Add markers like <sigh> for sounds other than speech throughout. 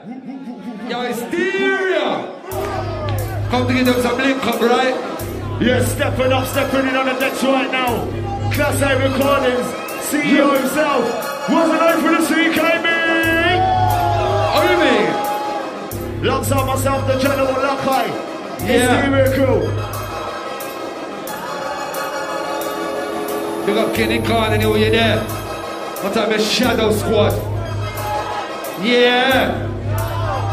Yo, hysteria! Come to get them some link up, right? Yeah, stepping up, stepping in on the decks right now. Class A Recordings, CEO himself. Wasn't over for the CKB. What do you mean? Alongside myself, the General Loki. Yeah. Hysteria crew. Big up Kenny Khan, know you're there. What time is Shadow Squad? Yeah!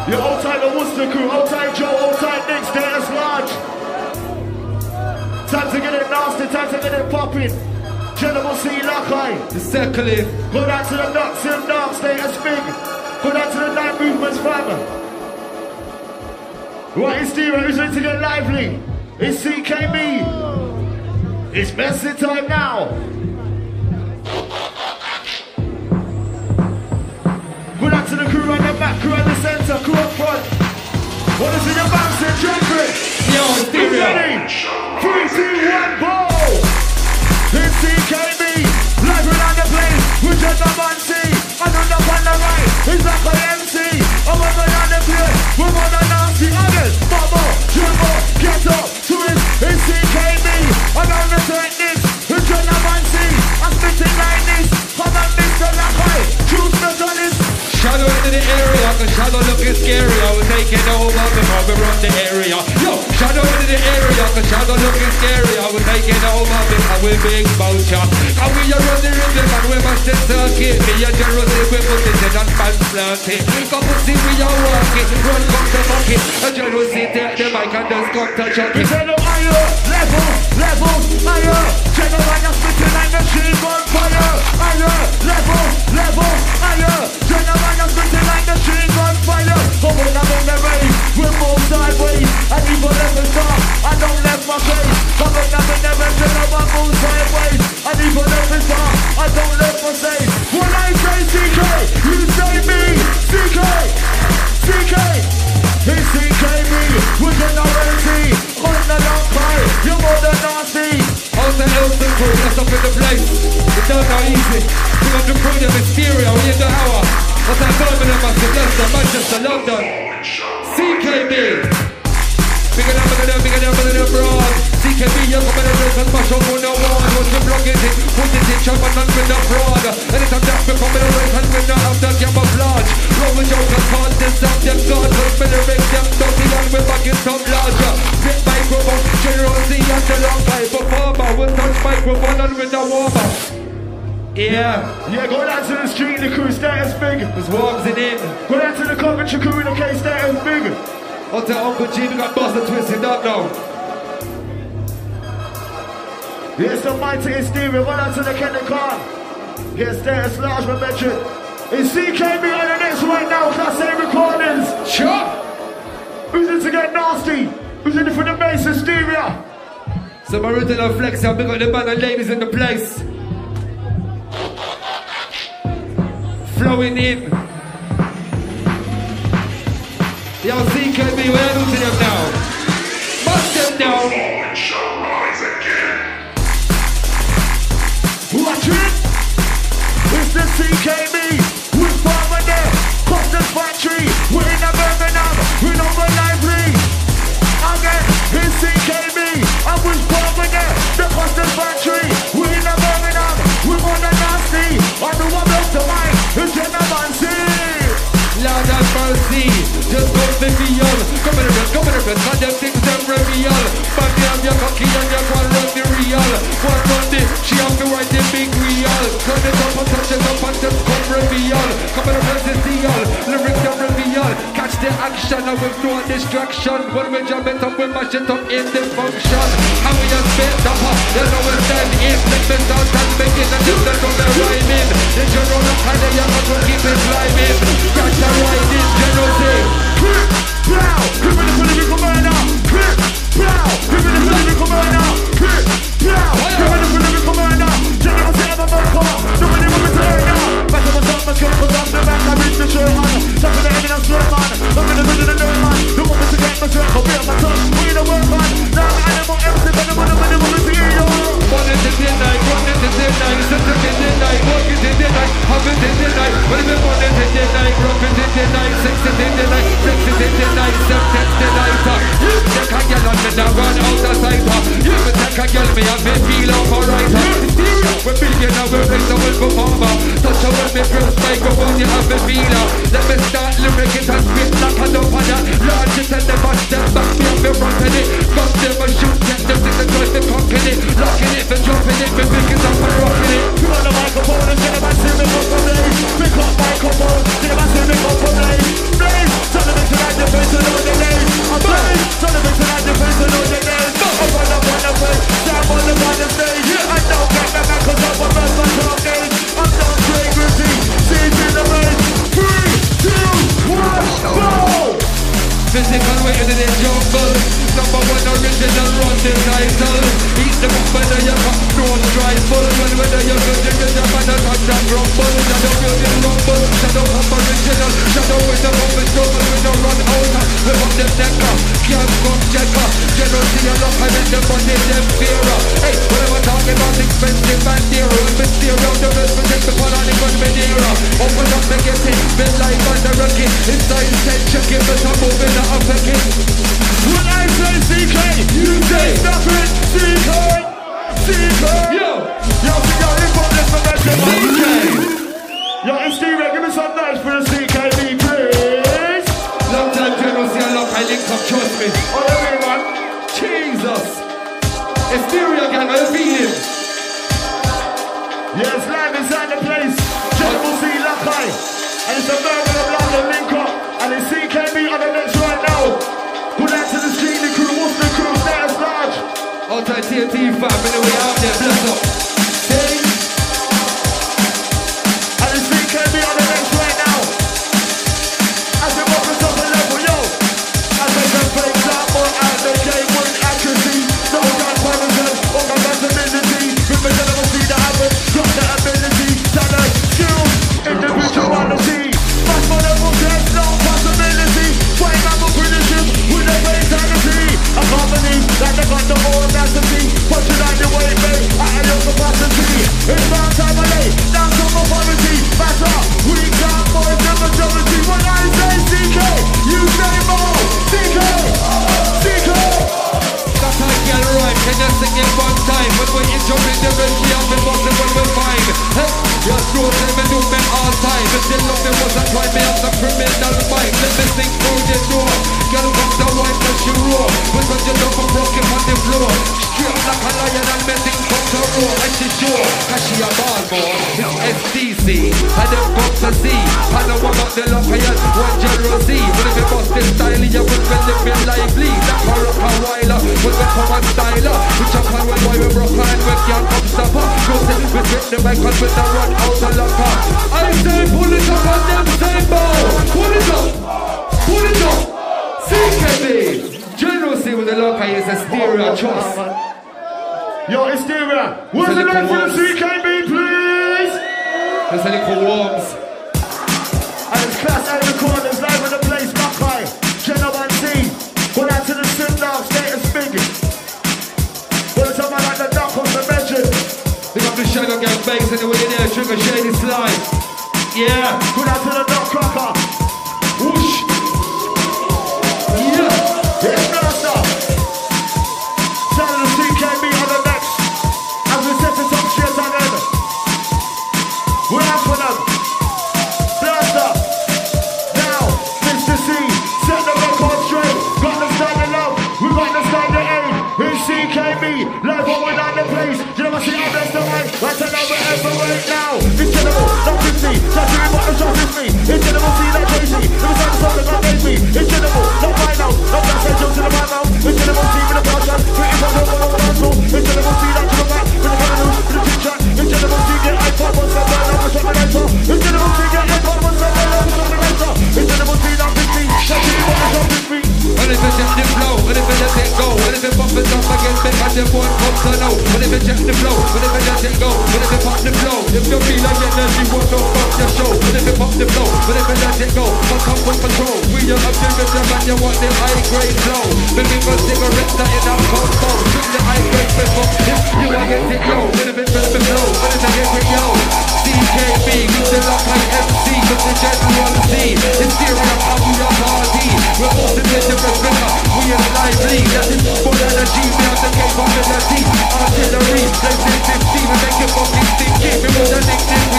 You hold tight the Worcester crew, hold tight Joe, hold tight Nick, status large. Time to get it nasty, time to get it popping. General C. Loki. The circling. Go down to the nuts and dark status big. Go down to the night movements fam. Right, it's Steve, who's ready to get lively? It's CKB. It's messy time now. What is in your bouncing, jumping? Yo, Who's hysteria! ready? Three, two, one, go! It's CKB, live around the place, with just a man C, and on the on the right, it's like a MC, I'm on the play, we're on the nasty Shadow into the area, cause shadow looking scary. I was taking over before we run the area. Yo, shadow into the area, cause shadow looking scary. I was taking over before we big vulture. And we are running rhythm and we must the circuit. Me and Jersey, we put it in and fans flirting. Couple see we are working, run come to bucket. And Jersey take the mic and just come to chuck We it. say no oh, higher, level, level, higher. General and you're spitting like machine microphone and with the warmer. Yeah, Yeah, go down to the street, the crew status big there's warms in it. Go down to the Coventry crew, the K status big I'll tell Uncle G, we got Buster twisted up now. Here's the mighty hysteria, go down to the Kenny Khan Here's status large, my mention It's CKB on the next right now, Class A Recordings Chop! Who's in to get nasty? Who's in for the bass hysteria? So my original flex, I've got the band and ladies in the place. Flowing in. Yo, CKB, where are you them now? Bust them down. Watch it! It's the CKB with Farmer there, Costas Factory, we're in a action and with no distraction. When we jam it up, we mash it up in the function. How we just spit the hot, you know we're stand in. Me start and begin and just let go the rhyming. The general of kind of young, but keep it climbing. Catch the right in general thing. Click, blow, give me the political murder. Click, blow, give me the political murder. Click, blow, give me the political murder. General say I'm a murderer, nobody will return Back to the top, the jump, the top, the back, I reach the shirt, man. Top of the head, I'm straight, man. Look at the vision, the dirt, man. The woman to get the shirt, I'll be on my tongue. We the work, man. Now the animal, everything, but the money, but the money, see you. One is the midnight, one is the midnight, the second is the night, work is the midnight, half is the midnight, but if it one is the midnight, rock is the midnight, six is the midnight, six is the midnight, seven is the night. You take a girl on me, now run out the sight. You take a girl, me, I'll be feel off, alright. We're big and we're big her. Let me start lyric it and spit like on ya. Launch it and never step back, me up in front of it. Gun never shoot, them to the choice to conquer it. Locking it, for jumping it, for picking up and rocking it. You on the microphone and get a man to me up for me. Pick up microphone, get a man to me up for me. Blaze, tell them to like the face and know the. I'm blaze, tell them to like the face and know the name. I'm on the one of jam on the one of stage. I don't get the man cause I'm a man for talking. Physical way in the jungle Number one original the title. Eat the book whether you got no tribal. When whether you're good you your and that rumble Shadow building rumble. Shadow up original. Shadow with the moment trouble with the run out We want them necker Can't come checker General see a look I make them body them fearer Hey, when I'm talking about? Expensive and dear. Out the best protect the and it gun me nearer. Open up and get it Been on the rocket Inside set check it but I'm moving not affected When I say CK, you. CK, CK. Yo! Let's momentum. CK. It's give me some for the CKB, please. Long time see I link up, trust me. Oh. Jesus! Hysteria gang, I feel him. Yes, live inside the place. General C. Loki. And it's a Birmingham TNT family, we out there, bless up. Your screw time. They love me, was a crime, me have the criminal mind. Let me sing through the door. Girl, come the wine when she roar. When when you love broken on the floor. Straight like a lion and me sing from the roar. And she sure, cause she a ball more. It's SDC, and them come to see. I know about the Lafayette, one General Z. When if you bust this style, you will be living lively. That rock a while, we come and style. We jump on when boy we broke and we can't come stop. Go say, we take the mic and we the run out the locker. I pull it up and them say bow. Pull it up, pull it up. CKB. General C with the locker is a stereo trust. Yo, Hysteria, where's the name for the CKB, please? There's a little worms. And it's class A recordings live in the place, Mackay, Jenna Van C. Go down to the sim now, status big. Well, someone like the duck off the measure. Big up the Shadow Gang Banks anyway in there, Trigger Shady Slide. Yeah, Go down to the duck cracker. When if you check the flow, when if you let it go, when if you bump it up against me, and the one comes to know. When if you check the flow, when if you let it go, when if you pop the flow, if you feel like energy, won't no fuck your show. When if you pop the flow, when if you let it go, but come with control. We are up to the man, you want the high grade flow. Baby, for cigarettes that in our combo, drink the high grade before. If you are getting low, when if it feel the flow, when if you it yo. With the lock high MC, with the general Z, it's serious, how we are party. We're all the different figure, we are lively. That is full energy, we have the capability. Artillery, say 15 and make it fucking stinky. We want the nickname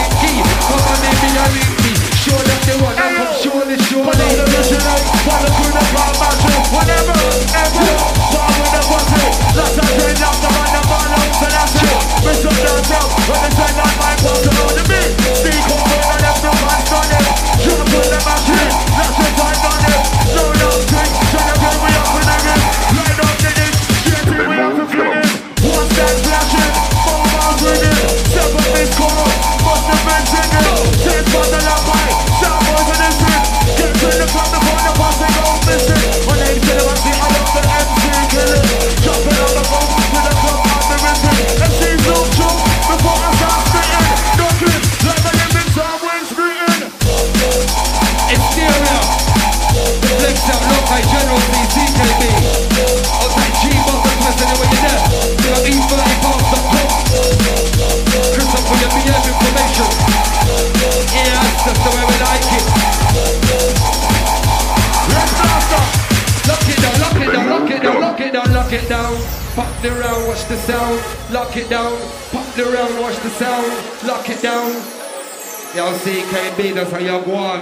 sure that they wanna hey, come surely, surely. But all the missionary, wanna do the palm mantra. Whatever, ever, fall with the pussy. Lots of train up to I'm ball out, so that's it. Mr. Downtown, when they turn on my pussy, know the beat. Speak on me, and if no one's on it, shoot up with the. That's the time on it. No, no, drink, try to bring we up with a Y'all see KB, that's how y'all go on.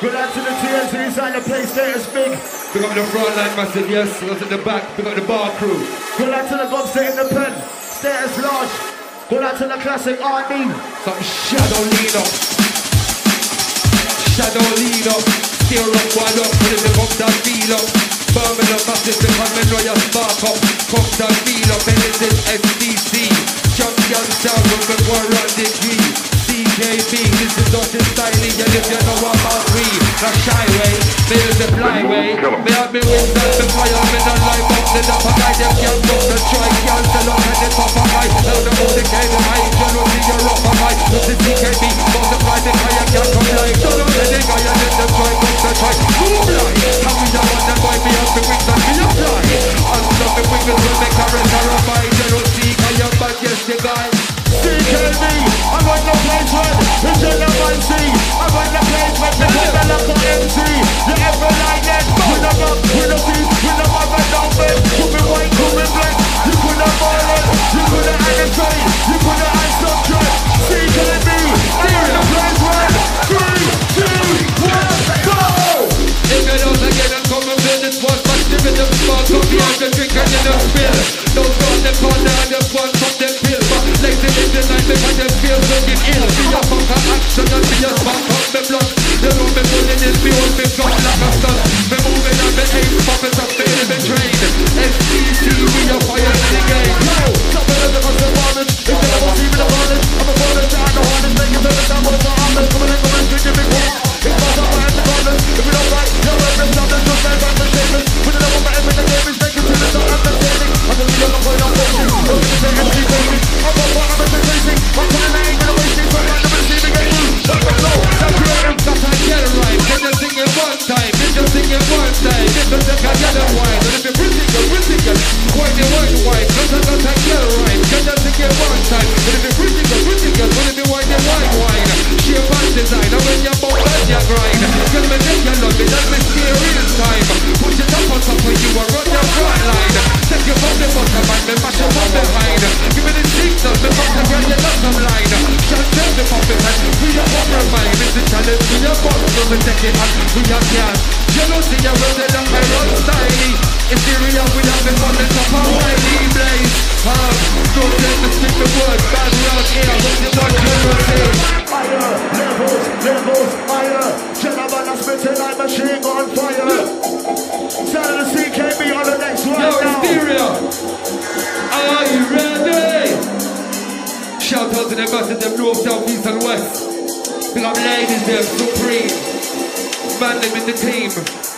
Good luck to the TNT inside the place, status big. Pick up the front line massive, yes. Look at the back, pick up the bar crew. Good luck to the gob in the pen, status large. Good luck to the classic R&B. Some shadow leader. Shadow leader. Steer up, wild up, put it in the that feel up. Birmingham massive, become Royal spark up. Come that feel up, and it's SDC. Champion sound, when we go around the G. JB, this is not the styling, and if you know about me, the shy way, there's the fly way. Me have me wings and the fire, me not like up the up a guy, them can't stop the try, can't sell up at the top of my, now the the game, the high, you know, see your rock of my, look the CKB, multiply the fire, can't come like, don't know the guy, and let them try, come the try, boom like, how we don't want boy, me have the wings and me apply, and love the wings will make a rest, or a bite, you know, see, I am bad, yes, the guy. CKB, I'm on the place when the gentleman see. I'm on the place when the people like a MC. East and west. Big up ladies, them supreme. Man, them in the team.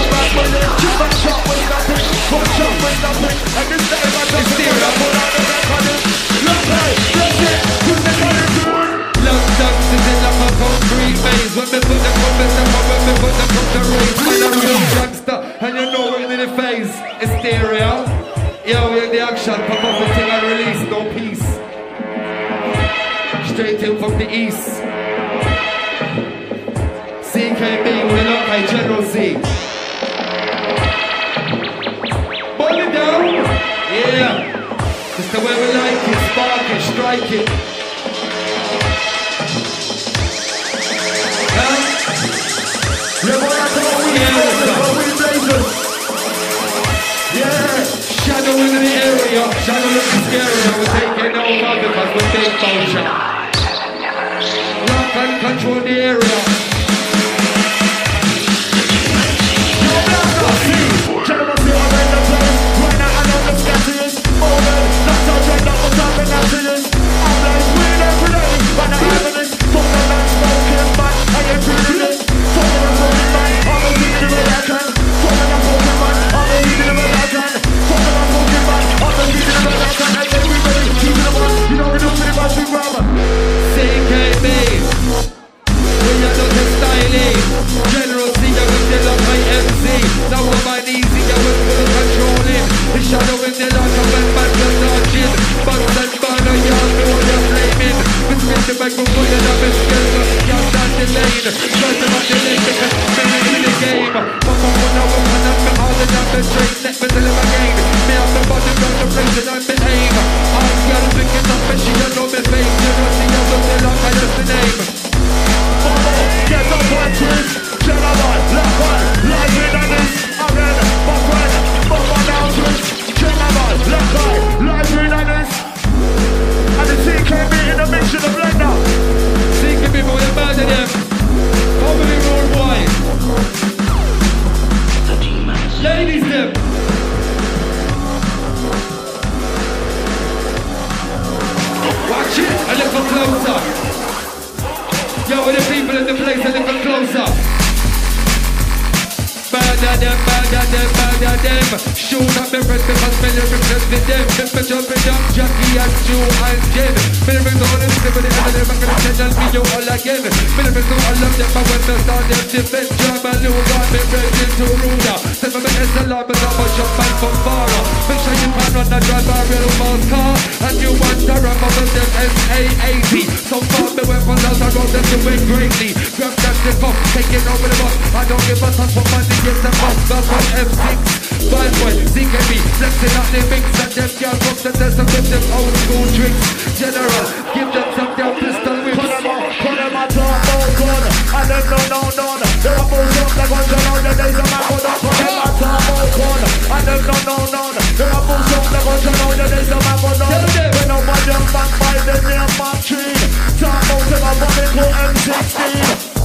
from the east. Can control the area. I'm not a driver, a real fast car And you want to I'm a ZSA-80 So far the weapons out, I wrote them doing greatly. Grab that stick up, take it over the bus I don't give a touch for money, yes the bus That's what F6 Bad boy, ZKB, flexing up their mix. Let them girls rock the desert with them old school drinks General, give them some damn pistol whips. Put them on, put them on them no no no They're bulls of the guns around the days of my good up for them I come all corner. And them no no no There are bulls on the guns around the days of my good up When I'm a young back by the near my tree Time out and I'm running for M16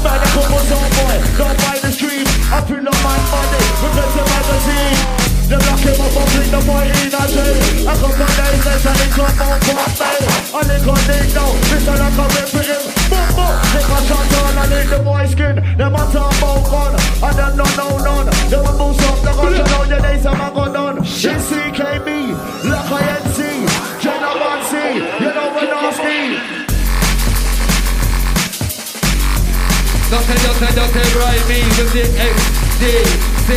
Man, I put my soul boy, down by the stream I pull up my money, replace the magazine. The lock him up, I'm bring the boy in a jail A couple days and he come on, come bail I lick on Nick now, this time I come in for him fuck Take a shot on and eat the boy skin Them a talk about gun And them no know none Them a boost up the gun You know your days have a gun done It's CKB Like a NC Jenna C You know we're not ski Nothing, nothing, nothing right me with the X. Z, Z.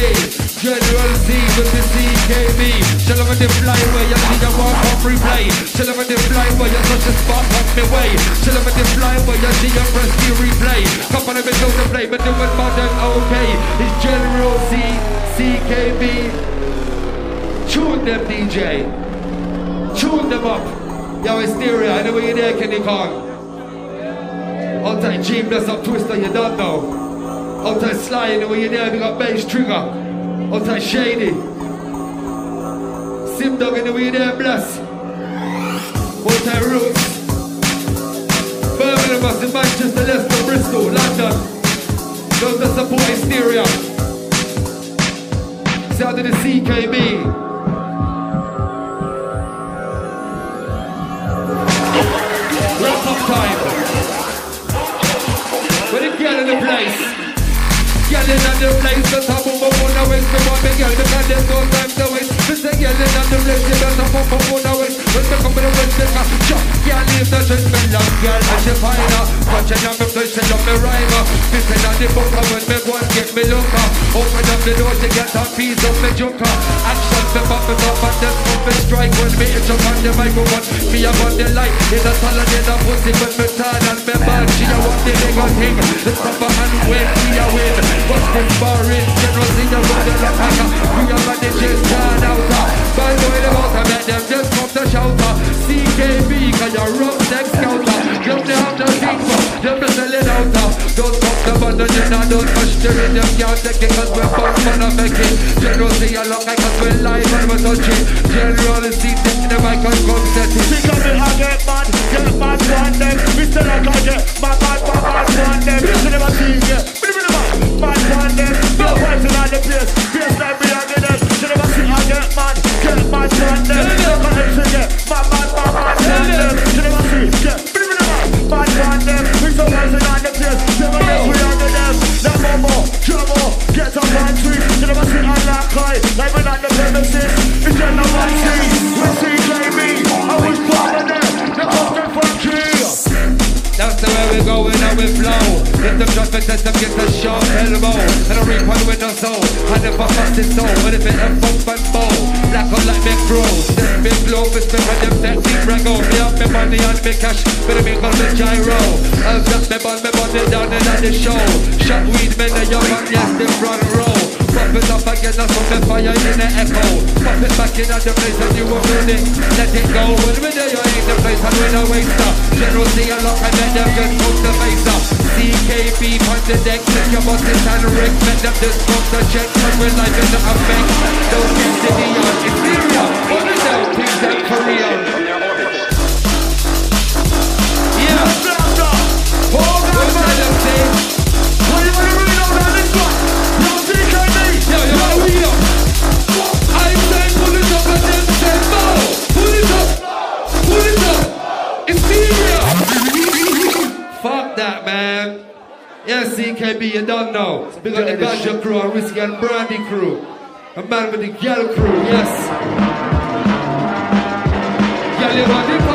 General Z with the CKB. Shall ever fly where you see a walk on free play. Shall ever fly where you touch the spot on the way. Shall ever fly where you see a press the replay. Come on, let me do the play, but do it modern, okay. It's General Z, CKB. Tune them, DJ. Tune them up. Yo, Hysteria, I know where you're there, Kenny Khan. All time, James, that's up, Twister, you don't know. Outside Slide, when you're there, we got Bass Trigger. Outside Shady. Sim Dog in the way there, bless. Outside Roots. Birmingham, us in Manchester, Leicester, Bristol, London. Those that support hysteria. Sound of the CKB. Wrap up time. Let it get in the place in the place, the top of a moon away. So I'm a girl, because there's no time to waste. This a girl in the place, the top of a moon away. When they come in the wind, they can jump. Leave the shit, me love girl, and she fine up. Watching on me flesh, she love me rhyme up. This the book, when me go get me look. Open up the door to get a piece of me joker. Action. Me pop it up and them pump strike When me itch up on the microphone. Me up on the light It's a solid in a pussy When me tired and me bad. She a want the nigga thing The supper and win We a win What's the bar in General see a run the lock We a man the chase turn out Bad boy the boss I them just pop to shouter CKB cause you're rough next counter Them they have the thing but Them they sell it out. Don't pop the button in and don't push the rhythm Can't take it cause we're both gonna make it. General see a lock I cause we're like live and we're touching General is seated in the mic and come set it Think of it, I get mad, get mad one them Me still I can get mad, mad, mad, mad one them You never see it, yeah, mad one them No fighting on the place, place like me I get them You never see I get mad, get mad one them Look at them, yeah, mad, mad, mad, mad I the premises we I was the Boston factory That's the way we go and how we flow. If them them get sharp elbow. And a reap soul. I bust it so, but if it. Black on like when them. Me up me money and me cash. But call me gyro. Drop me me it down in the show. Shot weed, men, the young and yes, the front row. Pop it up again, that's from the fire in the echo. Pop it back in at the place and you will feel it. Let it go. When we there, you ain't the place and we're no waster. General see a lock and let them just poke the face up. CKB on the deck, check your buttons and wreck. Let them just poke the check, cause we're live in the effect. Don't get to the yard, it's. What is that? Things that for real. CKB, you don't know. We got the ganja crew and whiskey and brandy crew. A man with the gal crew, yes. You want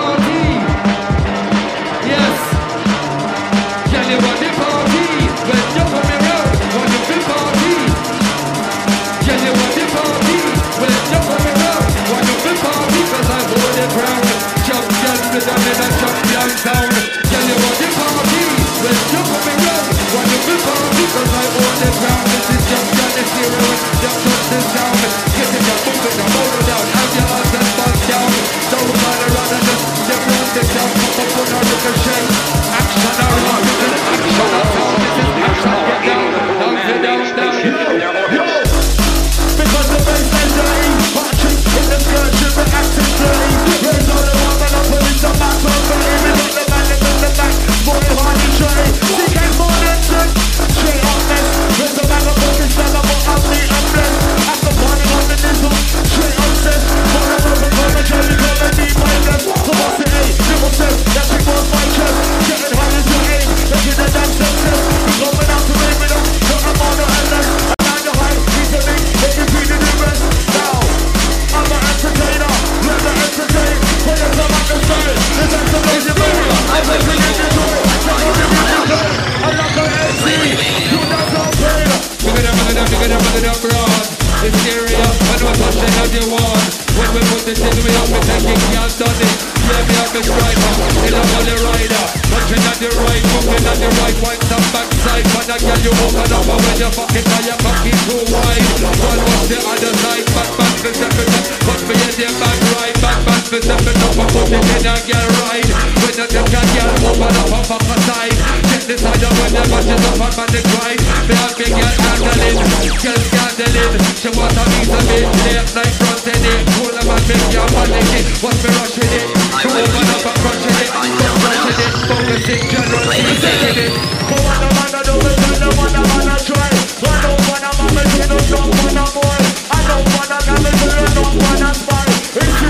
And make you panic it. Watch me rush with it. To open up and crushing it. Stop crushing it. Focusing, general, see, taking it. But what the man a do, me tell them what the man a try. I don't wanna me say no strong man a boy. I don't wanna girl, me say no strong man a spy.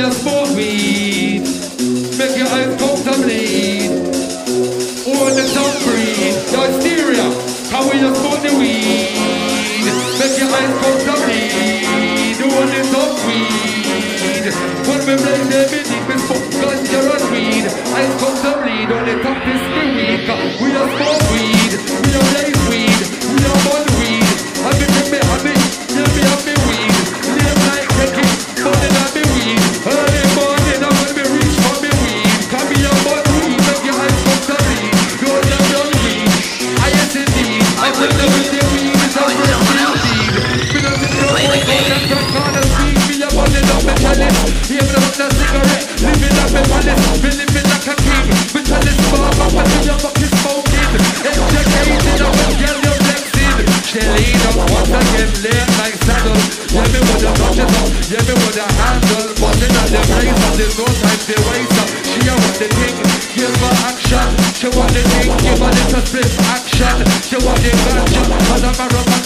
Shallow. How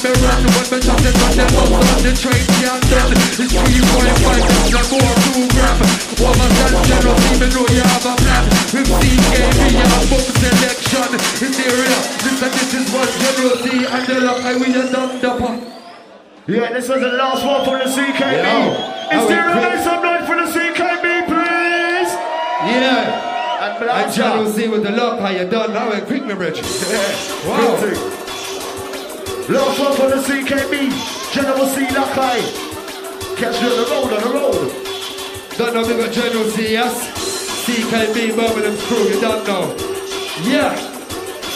I'm a rock and me run. When me talk, they run the bus on the train, can't. It's 3.5, that's like more two gram. Woman stand general, even though you have a plan. With CKB, you have book selection. It's area, listen, this is what General C and the lock, I we a done dapper. Yeah, this was the last one from the CKB. Yeah. Is Oh, there a quick. make some for the CKB, please? Yeah. And And Blaster. General C with the lock, how you done? Now we're quick, me bridge. <laughs> Yeah. Wow. Last one for the CKB. General C. Loki. Catch you on the road, on the road. Don't know we got General C, yes? CKB, Birmingham crew, you don't know. Yeah.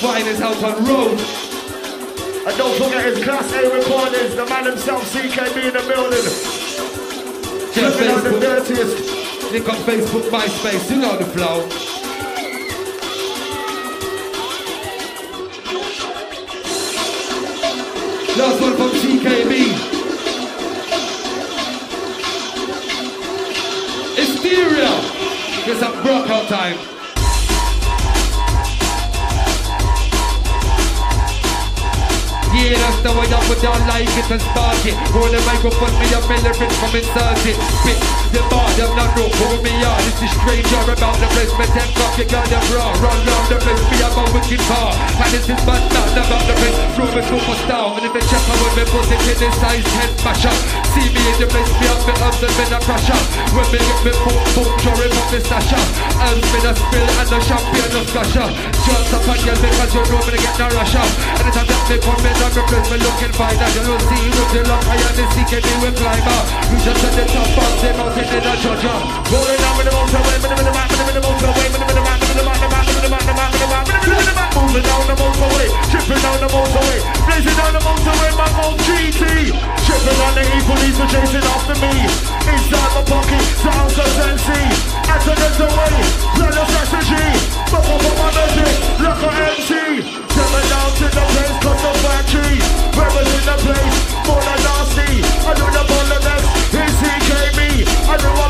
Finest out on road. And don't forget his Class A recordings. The man himself, CKB in the building. Check at the dirtiest. Link on Facebook, MySpace, you know the flow. Last one from CKB. Hysteria. Get some broke time. That's the way I put down like it and spark it. Roll the microphone, me a melody from insert it. Spit the bar, them not know who me are. This is stranger about the. Me take off your gun and bra. Run down the place, me have a wicked car. And this is bad not about the place. Through me superstar. And if they check out with me pussy in the size 10 mash up. See me in the place, me up, me up, me in a crash. When me get me boom, boom, jury up, me stash up. And me the spill and the champagne no splash up. Just up and yell because you know me to get no rush up. Anytime that me come in, I'm replace me looking fine. You don't see, look the long high and the CKB will climb up. You just at the top, bounce them out in the judge. Rolling down with the map. Down the motorway, tripping down the motorway, blazing down the motorway, my old GT. Tripping on the E police for chasing after me. Inside my pocket, sounds of Sensi. Get away, plan a strategy. Fuck up on magic, like a MC. Seven down to the place, cause the factory. Rebels in the place, more than nasty. I do the ball it's CKB.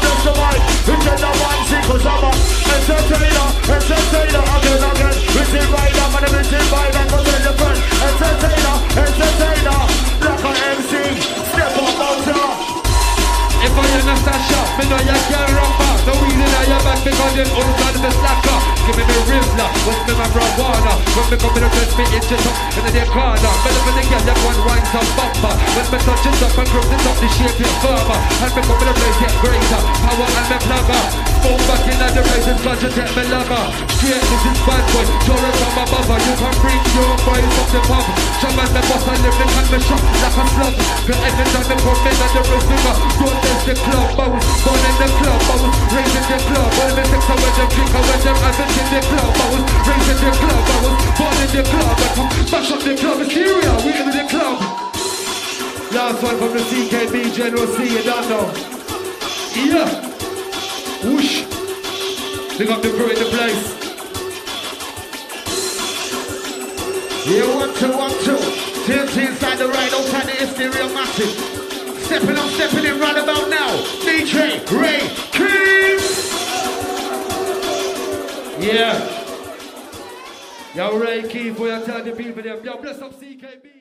Best to mic, it's in the one cause I'm a entertainer, entertainer, again, again. In right and it's in right up, cause the front. Entertainer, entertainer, If I in a stash up, me know you can't run back. No reason I your back because them old man the slacker. Give me the Rizzler, what's me my marijuana? When me come in the press, me itch it up in the corner. Better for the girl that one wine some bumper. When me touch it up and grip it up, the shape is firmer. And me come in the place get greater. Power and me. Spoon in at the place, it's to take me longer. Straight, this is bad boy. Jordan from my bubble. You can bring your boys up the pub. Shaman me boss and living and me shop like a slug. Every time me come in at the finger, don't test the club. I was born in the club. I was raised in the club. All the sex I with them drink, I with them addict in the club. I raised in the club. I was born in the club. I come bash up the club. Hysteria, we in the club. Last one from the CKB General C, you don't know. Yeah. Whoosh. Big up the crew in the place. Yeah, one, two, one, two. TNT inside the right, outside the hysteria massive. Stepping up, stepping in right about now. DJ Ray Keith. Yeah. Yo, Ray Keith, for you tell the people them. Yo, bless up CKB.